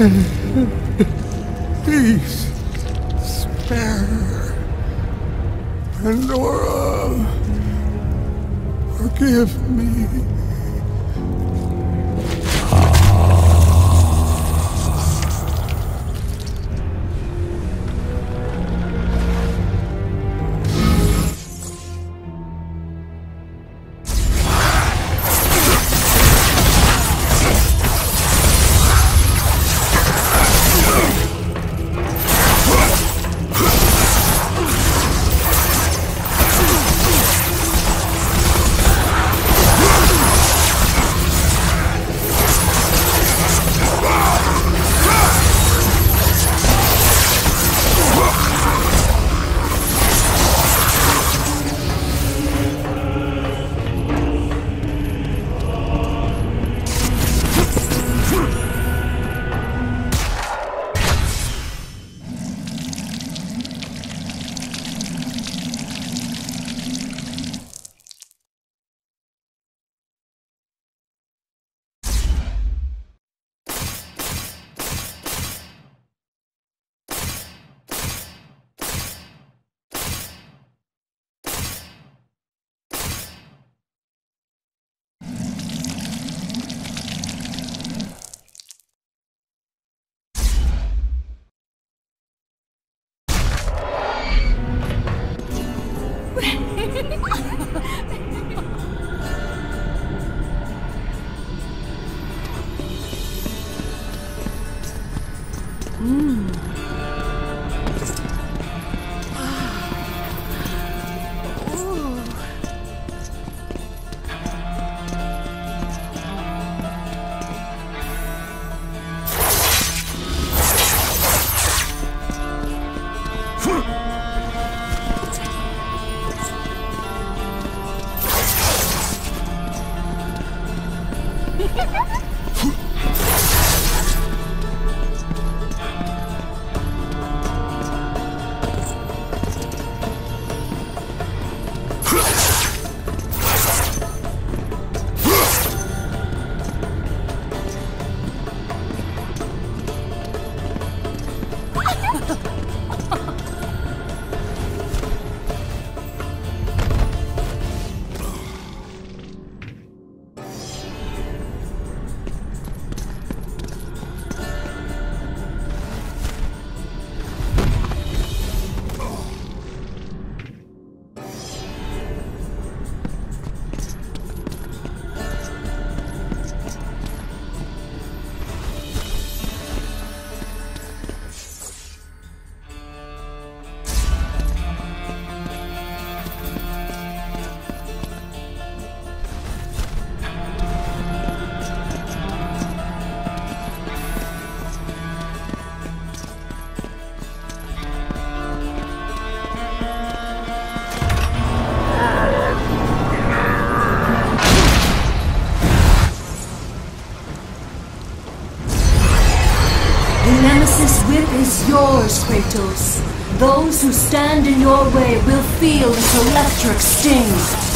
Please, spare. Pandora, forgive me. Who stand in your way will feel its electric sting.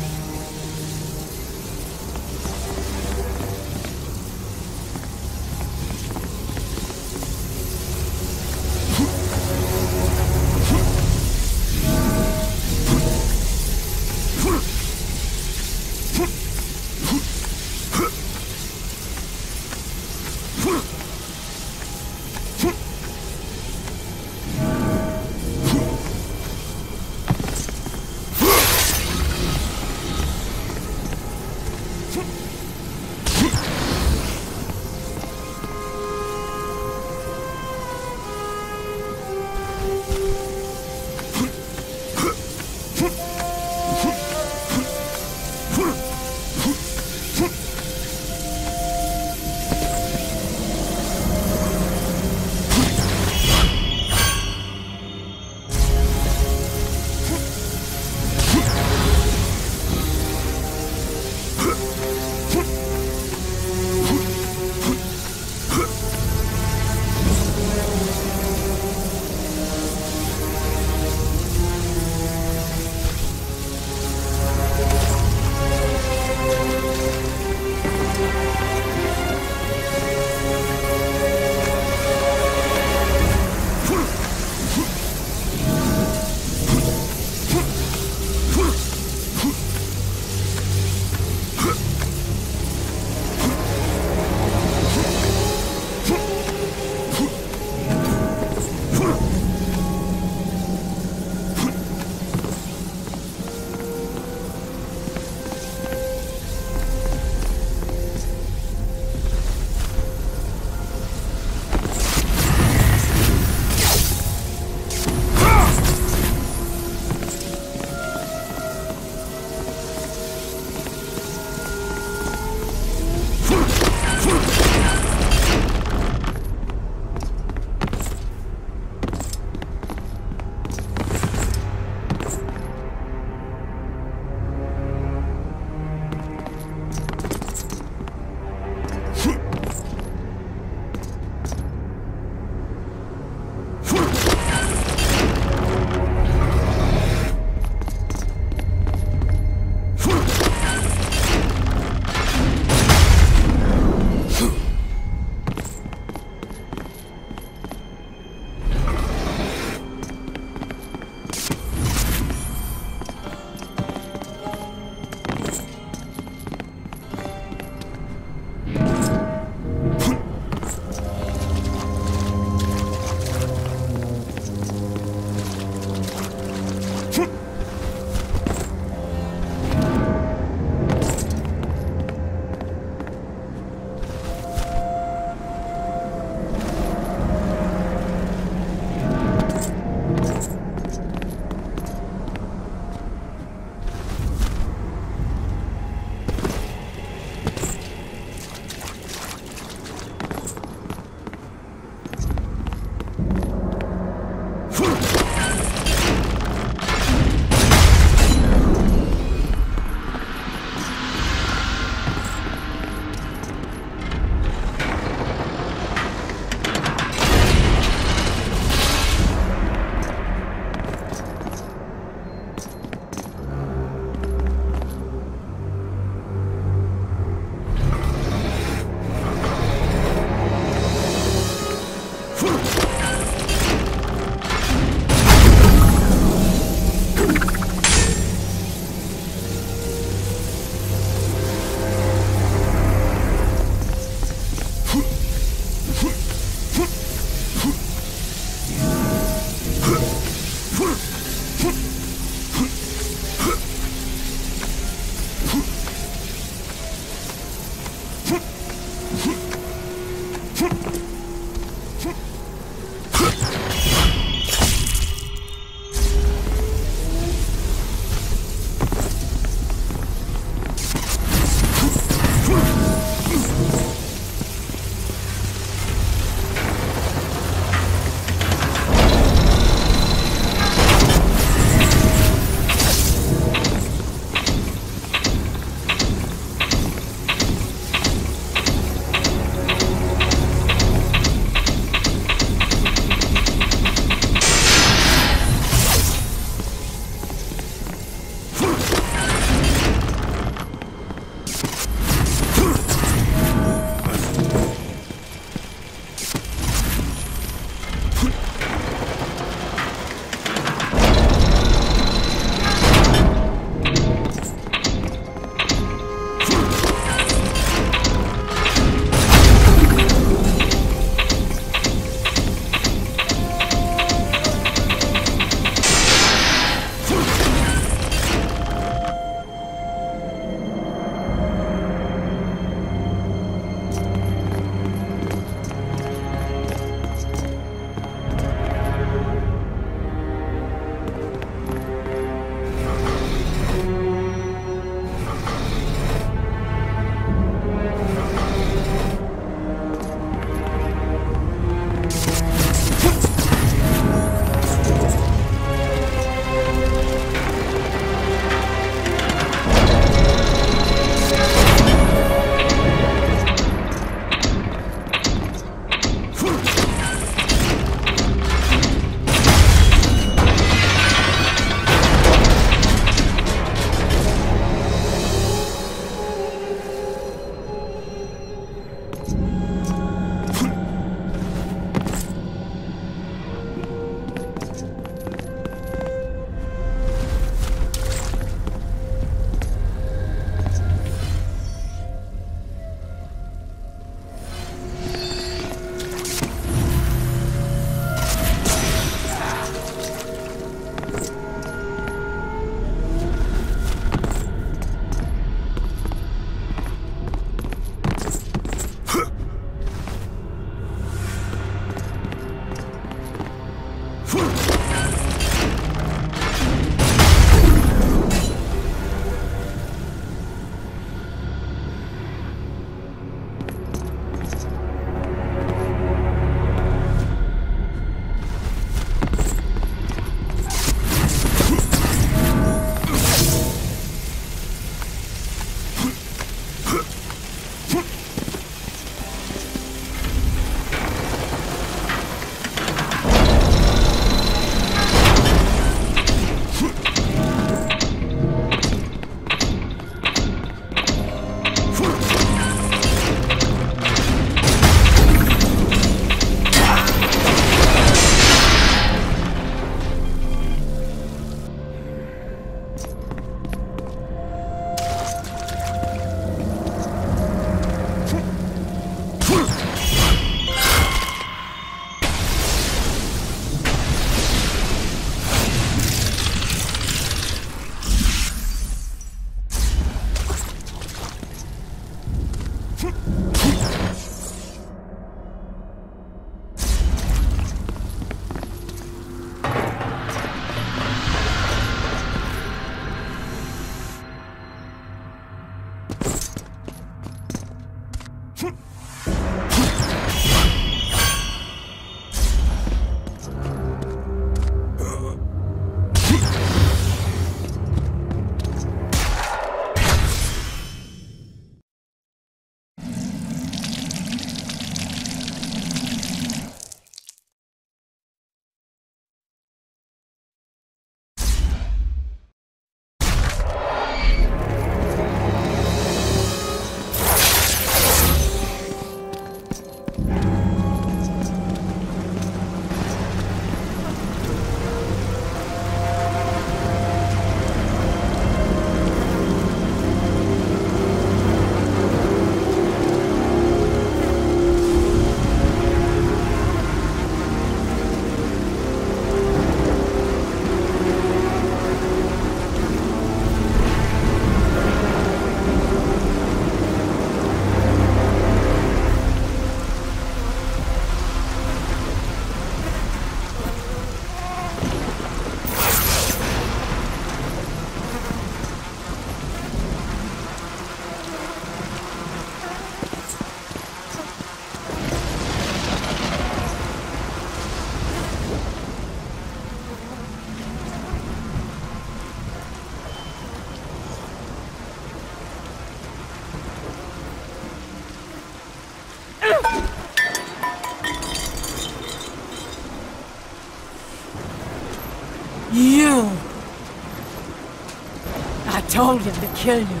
Told him to kill you.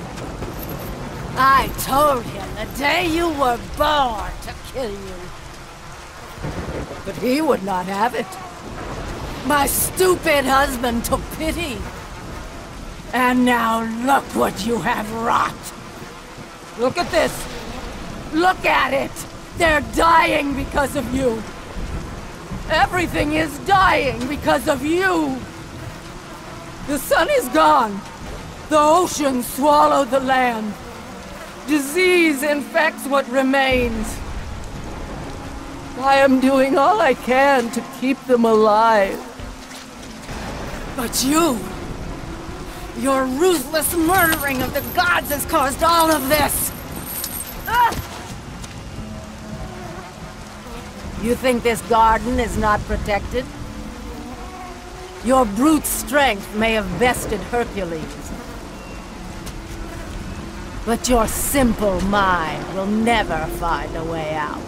I told him the day you were born to kill you. But he would not have it. My stupid husband took pity. And now look what you have wrought. Look at this. Look at it. They're dying because of you. Everything is dying because of you. The sun is gone. The ocean swallowed the land. Disease infects what remains. I am doing all I can to keep them alive. But you... Your ruthless murdering of the gods has caused all of this! Ah! You think this garden is not protected? Your brute strength may have bested Hercules. But your simple mind will never find a way out.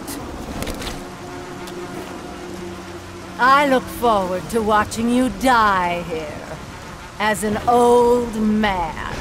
I look forward to watching you die here, as an old man.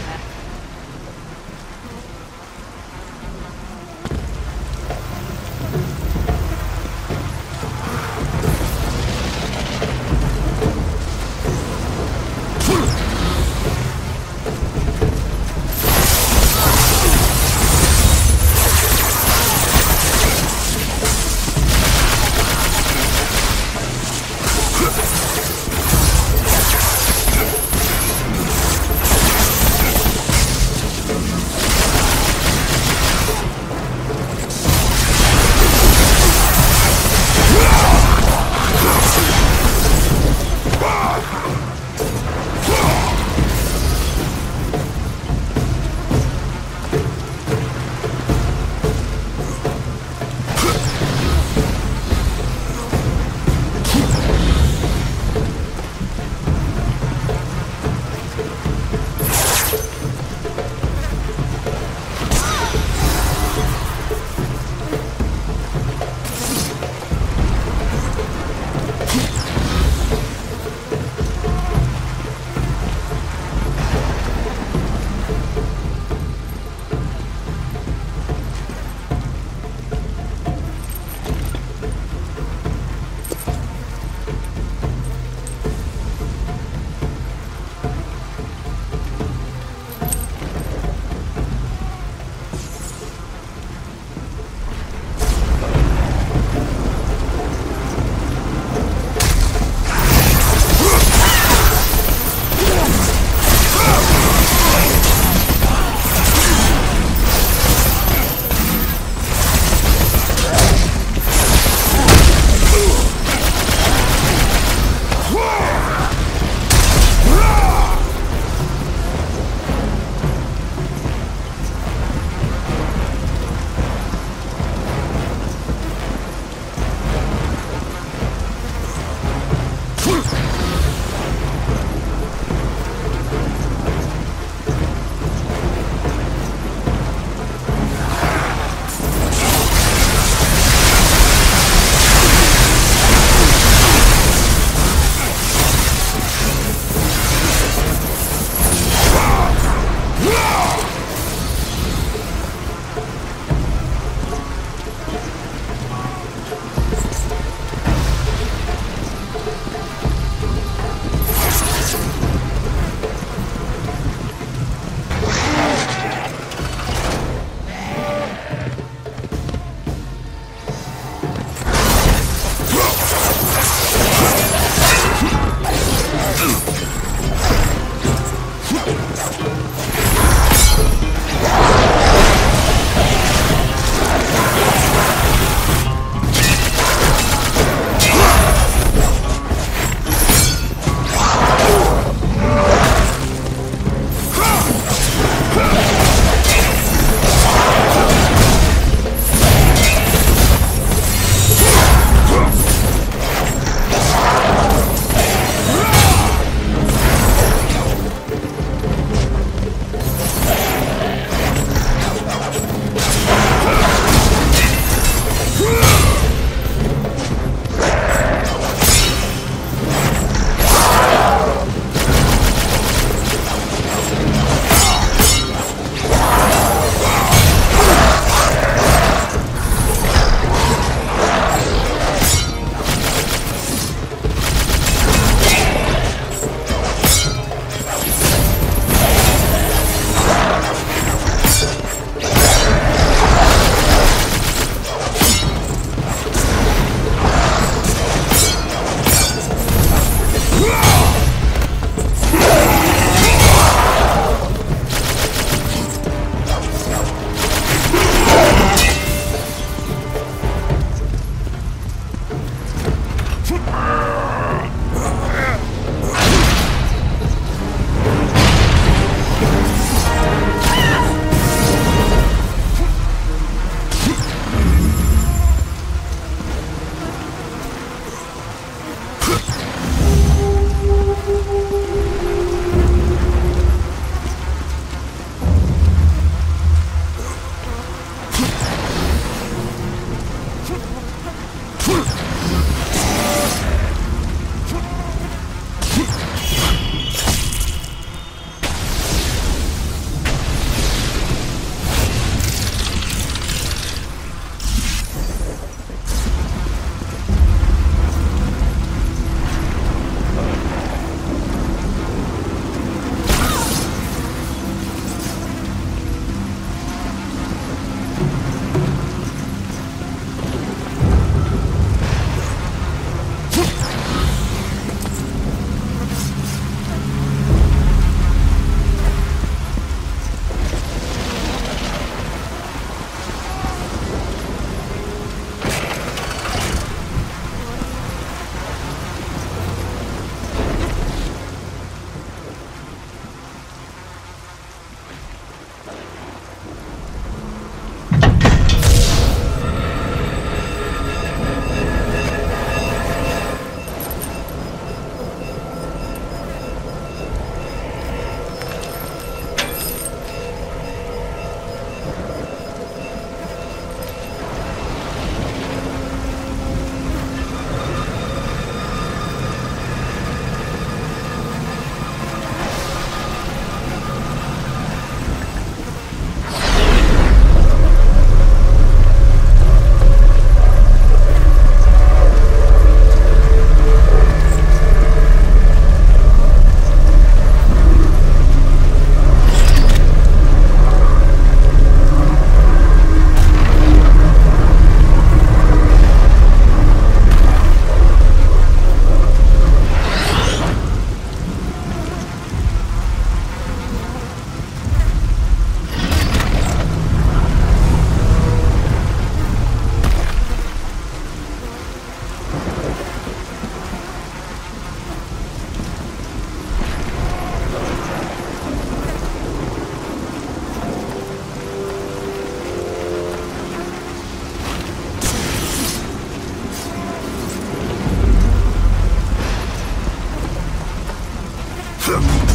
Huh.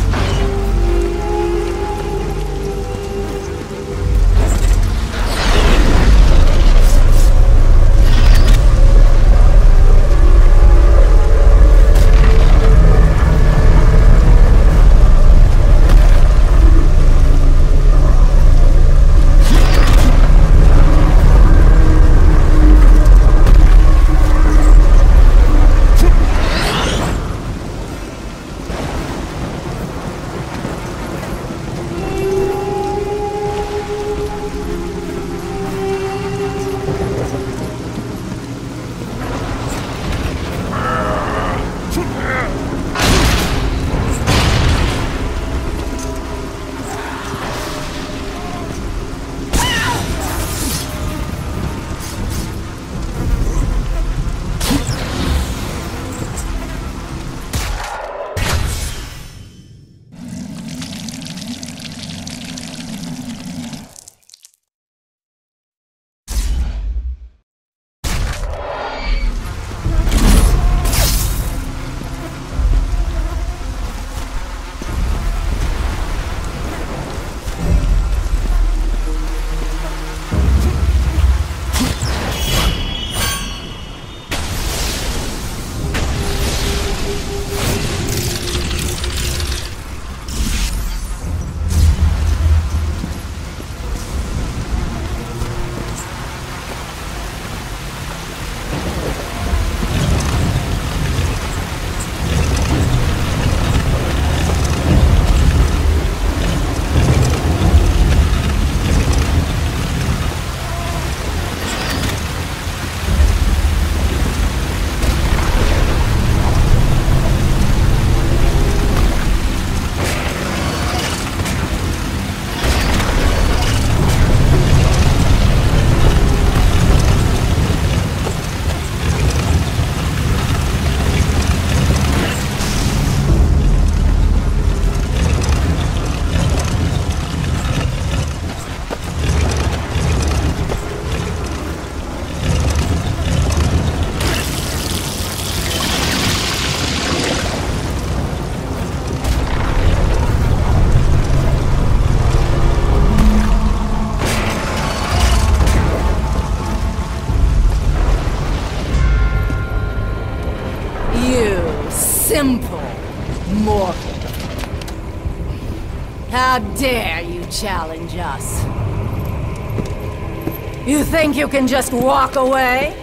Think you can just walk away?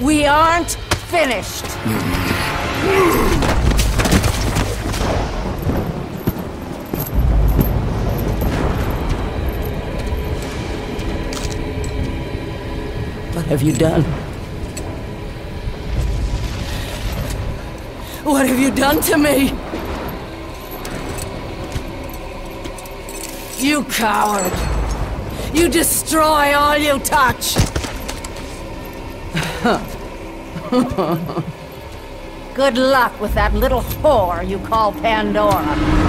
We aren't finished. What have you done? What have you done to me? You coward! You destroy all you touch! Good luck with that little whore you call Pandora.